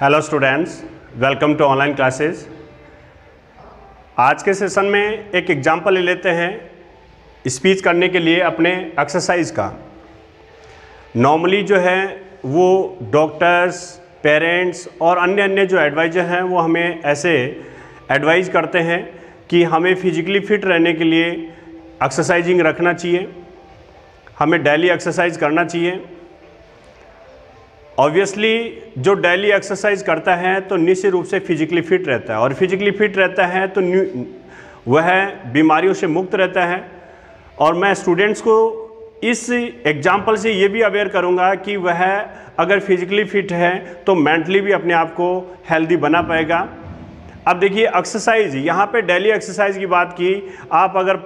Hello students welcome to online classes आज के session में एक एग्जांपल ले लेते हैं स्पीच करने के लिए अपने एक्सरसाइज का। नॉर्मली जो है, वो डॉक्टर्स पेरेंट्स और अन्य अन्य जो एडवाइजर हैं, वो हमें ऐसे एडवाइज करते हैं कि हमें फिजिकली फिट रहने के लिए एक्सरसाइजिंग रखना चाहिए। हमें डेली एक्सरसाइज करना चाहिए। ऑब्वियसली जो डेली एक्सरसाइज करता है तो निश्चित रूप से फिजिकली फिट रहता है। और फिजिकली फिट रहता है तो वह बीमारियों से मुक्त रहता है। और मैं स्टूडेंट्स को इस एग्ज़ाम्पल से ये भी अवेयर करूँगा कि वह अगर फिजिकली फिट है तो मेंटली भी अपने आप को हेल्दी बना पाएगा। अब देखिए एक्सरसाइज यहाँ पे डेली एक्सरसाइज की बात की। आप अगर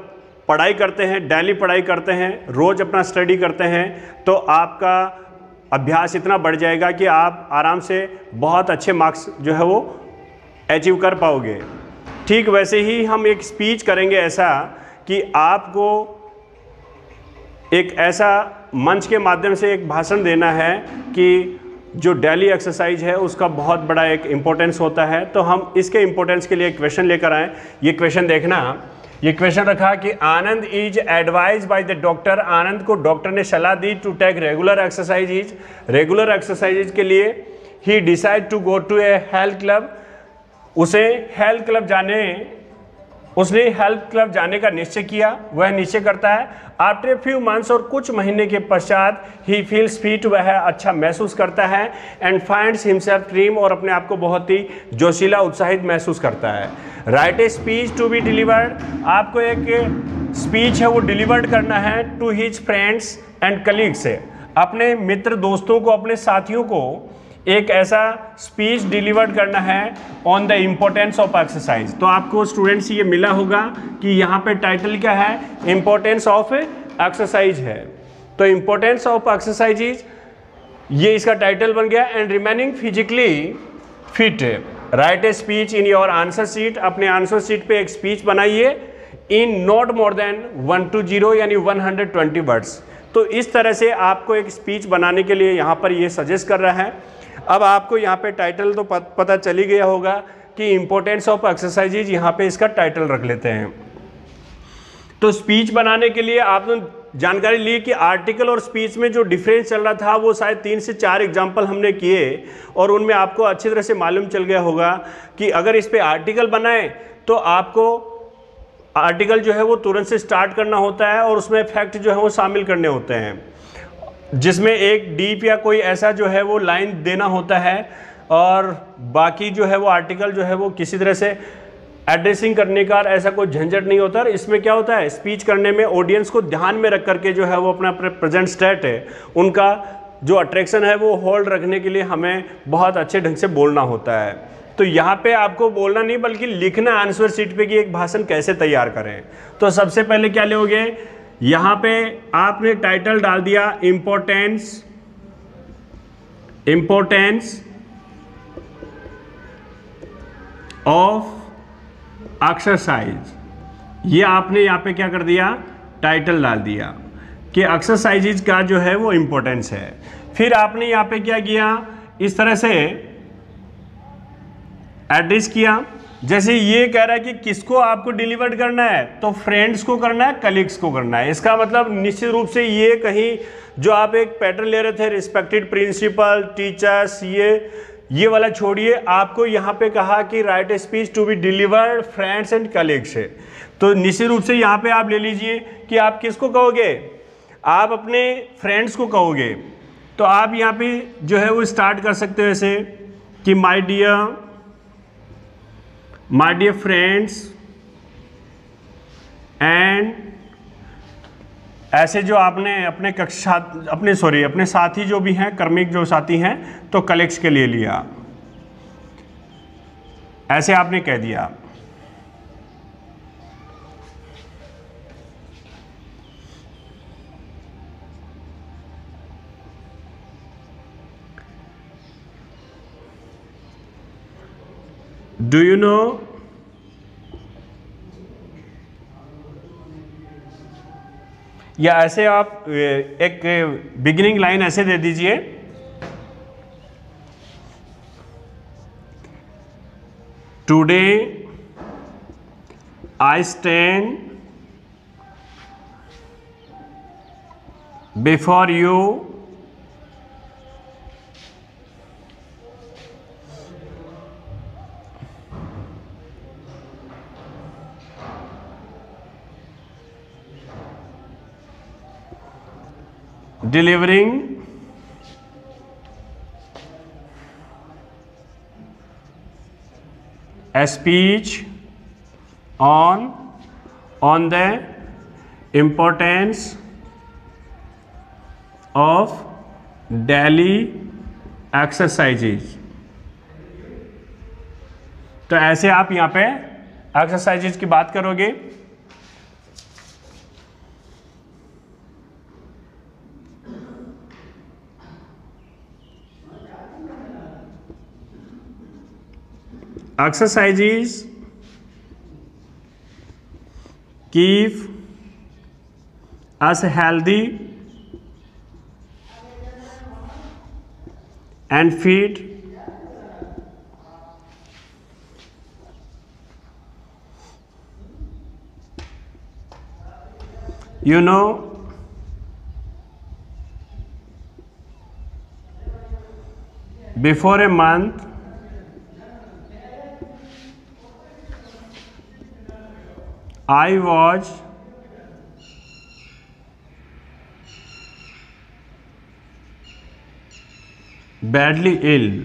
पढ़ाई करते हैं डेली पढ़ाई करते हैं, रोज़ अपना स्टडी करते हैं तो आपका अभ्यास इतना बढ़ जाएगा कि आप आराम से बहुत अच्छे मार्क्स जो है वो अचीव कर पाओगे। ठीक वैसे ही हम एक स्पीच करेंगे ऐसा कि आपको एक ऐसा मंच के माध्यम से एक भाषण देना है कि जो डेली एक्सरसाइज है, उसका बहुत बड़ा एक इम्पोर्टेंस होता है। तो हम इसके इम्पोर्टेंस के लिए क्वेश्चन लेकर आएँ। ये क्वेश्चन देखना ये क्वेश्चन रखा कि Anand is advise by the doctor Anand को डॉक्टर ने सलाह दी to take regular exercise is regular exercise के लिए ही decide to go to a health club उसे हेल्थ क्लब जाने उसने हेल्थ क्लब जाने का निश्चय किया, वह निश्चय करता है। आफ्टर फ्यू मंथ्स और कुछ महीने के पश्चात ही फील्स फिट वह अच्छा महसूस करता है एंड फाइंड्स हिमसेल्फ ड्रीम और अपने आप को बहुत ही जोशीला, उत्साहित महसूस करता है। Write a speech to be delivered आपको एक स्पीच है, वो डिलीवर्ड करना है to his friends and colleagues अपने मित्र दोस्तों को, अपने साथियों को एक ऐसा स्पीच डिलीवर्ड करना है on the importance of exercise तो आपको स्टूडेंट्स ये मिला होगा कि यहाँ पे टाइटल क्या है? इम्पोर्टेंस ऑफ़ एक्सरसाइज है। तो इम्पोर्टेंस ऑफ़ एक्सरसाइज ये इसका टाइटल बन गया and remaining physically fit write a speech in your answer sheet अपने आंसर सीट पे एक स्पीच बनाइए in not more than one two zero यानी वन हंड्रेड ट्वेंटी वर्ड्स तो इस तरह से आपको एक स्पीच बनाने के लिए यहाँ पर ये सजेस्ट कर रहा है। अब आपको यहाँ पे टाइटल तो पता चली गया होगा कि इम्पोर्टेंस ऑफ़ एक्सरसाइजेज यहाँ पे इसका टाइटल रख लेते हैं। तो स्पीच बनाने के लिए आपने जानकारी ली कि आर्टिकल और स्पीच में जो डिफरेंस चल रहा था, वो शायद तीन से चार एग्ज़ाम्पल हमने किए और उनमें आपको अच्छी तरह से मालूम चल गया होगा कि अगर इस पर आर्टिकल बनाए तो आपको आर्टिकल जो है वो तुरंत से स्टार्ट करना होता है और उसमें फैक्ट जो है वो शामिल करने होते हैं। जिसमें एक डीप या कोई ऐसा जो है वो लाइन देना होता है और बाकी जो है वो आर्टिकल जो है वो किसी तरह से एड्रेसिंग करने का ऐसा कोई झंझट नहीं होता। इसमें क्या होता है? स्पीच करने में ऑडियंस को ध्यान में रख करके जो है वो अपना प्रेजेंट स्टेट है। उनका जो अट्रैक्शन है वो होल्ड रखने के लिए हमें बहुत अच्छे ढंग से बोलना होता है। तो यहाँ पे आपको बोलना नहीं, बल्कि लिखना आंसर सीट पे कि एक भाषण कैसे तैयार करें। तो सबसे पहले क्या लोगे? यहाँ पे आपने टाइटल डाल दिया इम्पोर्टेंस इम्पोर्टेंस ऑफ़ एक्सरसाइज ये आपने यहाँ पे क्या कर दिया? टाइटल डाल दिया कि एक्सरसाइजेज का जो है वो इम्पोर्टेंस है। फिर आपने यहाँ पे क्या किया? इस तरह से एड्रेस किया। जैसे ये कह रहा है कि किसको आपको डिलीवर्ड करना है तो फ्रेंड्स को करना है कलीग्स को करना है। इसका मतलब निश्चित रूप से ये कहीं जो आप एक पैटर्न ले रहे थे रिस्पेक्टेड प्रिंसिपल टीचर्स ये ये वाला छोड़िए। आपको यहाँ पे कहा कि write speech to be delivered friends and colleagues है। तो निश्चित रूप से यहाँ पे आप ले लीजिए कि आप किसको कहोगे? आप अपने फ्रेंड्स को कहोगे। तो आप यहाँ पे जो है वो स्टार्ट कर सकते हो ऐसे कि my dear my dear friends and ऐसे जो आपने अपने कक्षा, अपने सॉरी अपने साथी जो भी हैं, कर्मिक जो साथी हैं तो कलेक्स के लिए लिया। ऐसे आपने कह दिया। डू यू नो या ऐसे आप एक बिगिनिंग लाइन ऐसे दे दीजिए। Today, I stand before you delivering a speech on on the importance of daily exercises तो ऐसे आप यहाँ पे एक्सरसाइजेज की बात करोगे exercises keep us healthy and fit. You know before a month I was badly ill.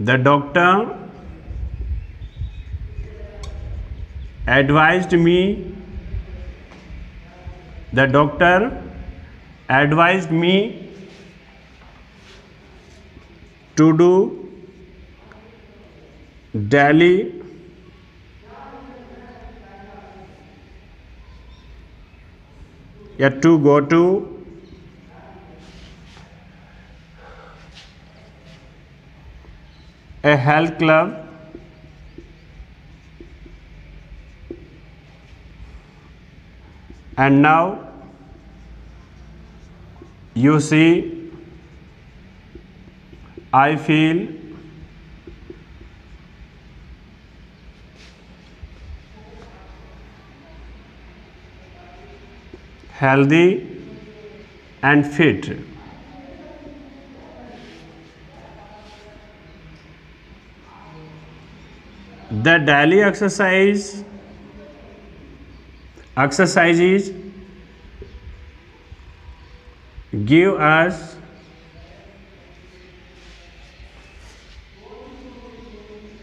The doctor advised me the doctor advised me to do daily या to go to a health club. And now you see I feel healthy and fit. The daily exercise exercises give us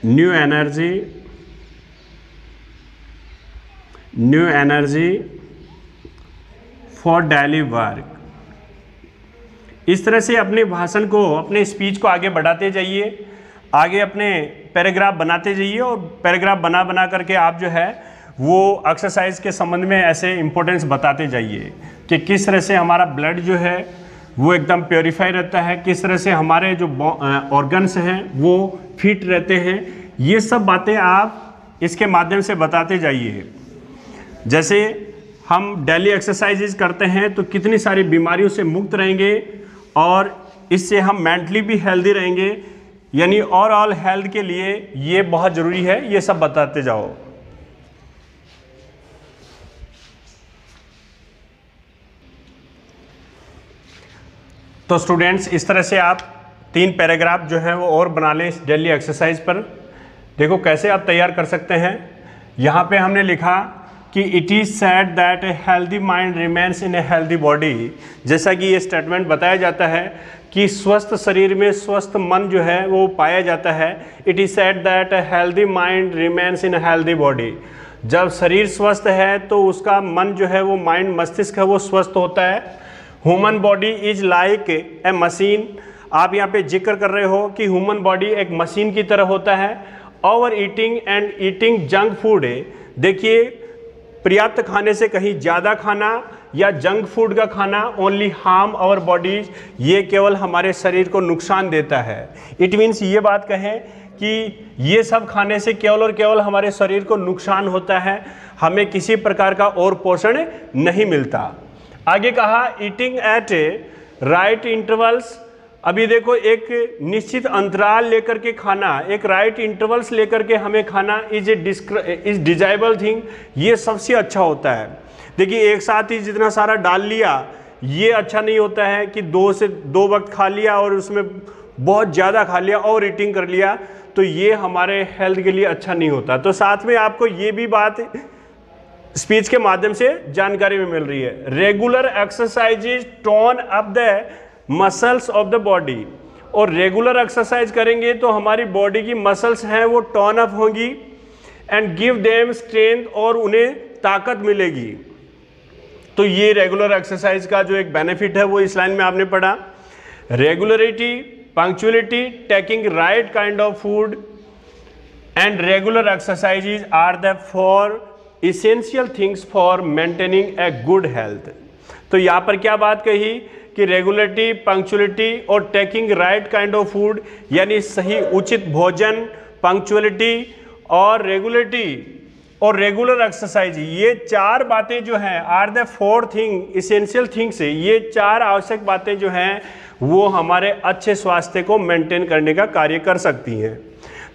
new energy new energy for daily work इस तरह से अपने भाषण को, अपने speech को आगे बढ़ाते जाइए, आगे अपने पैराग्राफ बनाते जाइए और पैराग्राफ बना बना करके आप जो है, वो एक्सरसाइज के संबंध में ऐसे इंपॉर्टेंस बताते जाइए कि किस तरह से हमारा ब्लड जो है, वो एकदम प्योरीफाई रहता है, किस तरह से हमारे जो ऑर्गन्स हैं, वो फिट रहते हैं। ये सब बातें आप इसके माध्यम से बताते जाइए। जैसे हम डेली एक्सरसाइजेज करते हैं तो कितनी सारी बीमारियों से मुक्त रहेंगे और इससे हम मेंटली भी हेल्दी रहेंगे। यानी ओवरऑल हेल्थ के लिए ये बहुत ज़रूरी है, ये सब बताते जाओ। तो स्टूडेंट्स इस तरह से आप तीन पैराग्राफ जो है वो और बना लें इस डेली एक्सरसाइज पर। देखो कैसे आप तैयार कर सकते हैं। यहाँ पे हमने लिखा कि it is said that a healthy mind remains in a healthy body जैसा कि ये स्टेटमेंट बताया जाता है कि स्वस्थ शरीर में स्वस्थ मन जो है, वो पाया जाता है। It is said that a healthy mind remains in a healthy body जब शरीर स्वस्थ है तो उसका मन जो है, वो माइंड मस्तिष्क है, वो स्वस्थ होता है। Human body is like a machine आप यहाँ पे ज़िक्र कर रहे हो कि ह्यूमन बॉडी एक मशीन की तरह होता है। Over eating and eating junk food देखिए पर्याप्त खाने से कहीं ज़्यादा खाना या जंक फ़ूड का खाना ओनली हार्म आवर बॉडीज ये केवल हमारे शरीर को नुकसान देता है। इट मीन्स ये बात कहें कि ये सब खाने से केवल और केवल हमारे शरीर को नुकसान होता है, हमें किसी प्रकार का और पोषण नहीं मिलता। आगे कहा ईटिंग एट राइट इंटरवल्स अभी देखो, एक निश्चित अंतराल लेकर के खाना, एक राइट इंटरवल्स लेकर के हमें खाना is a is desirable thing ये सबसे अच्छा होता है। देखिए, एक साथ ही जितना सारा डाल लिया, ये अच्छा नहीं होता है कि दो से, दो वक्त खा लिया और उसमें बहुत ज़्यादा खा लिया और ईटिंग कर लिया तो ये हमारे हेल्थ के लिए अच्छा नहीं होता। तो साथ में आपको ये भी बात स्पीच के माध्यम से जानकारी में मिल रही है। Regular exercises tone up the muscles of the body और रेगुलर एक्सरसाइज करेंगे तो हमारी बॉडी की मसल्स हैं, वो टर्न अप होंगी एंड गिव देम स्ट्रेंथ और उन्हें ताकत मिलेगी। तो ये रेगुलर एक्सरसाइज का जो एक बेनिफिट है, वो इस लाइन में आपने पढ़ा। Regularity punctuality taking right kind of food and regular exercises are the four essential things for maintaining a good health तो यहाँ पर क्या बात कही? कि रेगुलरिटी पंक्चुअलिटी और taking right kind of food यानी सही उचित भोजन पंक्चुअलिटी और रेगुलरिटी और रेगुलर एक्सरसाइज ये चार बातें जो हैं are the four thing essential things ये चार आवश्यक बातें जो हैं, वो हमारे अच्छे स्वास्थ्य को मेंटेन करने का कार्य कर सकती हैं।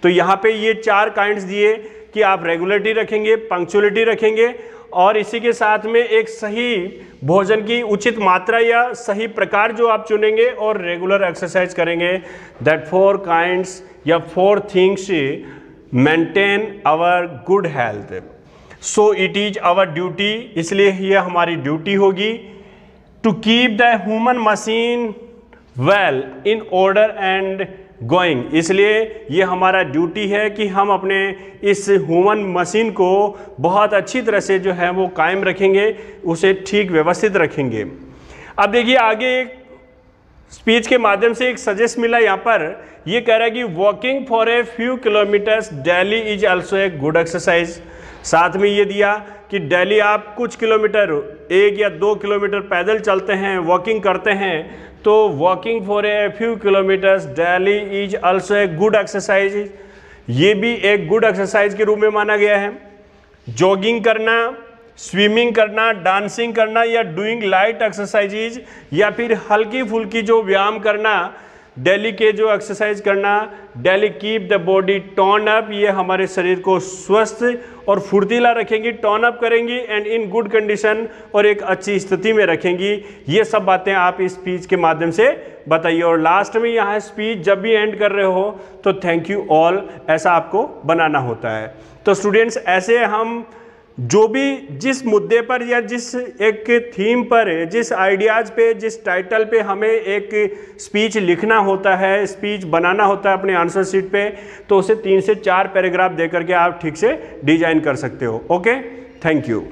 तो यहाँ पे ये चार काइंड्स दिए कि आप रेगुलरिटी रखेंगे पंक्चुअलिटी रखेंगे और इसी के साथ में एक सही भोजन की उचित मात्रा या सही प्रकार जो आप चुनेंगे और रेगुलर एक्सरसाइज करेंगे दैट फोर काइंड्स या four things maintain our good health so it is our duty इसलिए यह हमारी ड्यूटी होगी to keep the human machine well in order and going इसलिए ये हमारा ड्यूटी है कि हम अपने इस ह्यूमन मशीन को बहुत अच्छी तरह से जो है वो कायम रखेंगे, उसे ठीक व्यवस्थित रखेंगे। अब देखिए, आगे एक स्पीच के माध्यम से एक सजेस्ट मिला यहाँ पर। ये कह रहा है कि walking for a few kilometres daily is also a good exercise साथ में ये दिया कि डेली आप कुछ किलोमीटर, एक या दो किलोमीटर पैदल चलते हैं वॉकिंग करते हैं तो walking for a few kilometres daily is also a good exercise ये भी एक गुड एक्सरसाइज के रूप में माना गया है। जॉगिंग करना स्विमिंग करना डांसिंग करना या डूइंग लाइट एक्सरसाइजेज या फिर हल्की फुल्की जो व्यायाम करना डेली के जो एक्सरसाइज करना, daily keep the body turn up ये हमारे शरीर को स्वस्थ और फुर्तीला रखेंगी टर्न अप करेंगी एंड इन गुड कंडीशन और एक अच्छी स्थिति में रखेंगी। ये सब बातें आप इस स्पीच के माध्यम से बताइए। और लास्ट में यहाँ स्पीच जब भी एंड कर रहे हो तो थैंक यू ऑल ऐसा आपको बनाना होता है। तो स्टूडेंट्स ऐसे हम जो भी जिस मुद्दे पर या जिस एक थीम पर, जिस आइडियाज़ पे, जिस टाइटल पे हमें एक स्पीच लिखना होता है स्पीच बनाना होता है अपने आंसर शीट पे तो उसे तीन से चार पैराग्राफ दे करके आप ठीक से डिज़ाइन कर सकते हो। Okay thank you